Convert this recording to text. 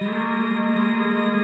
Música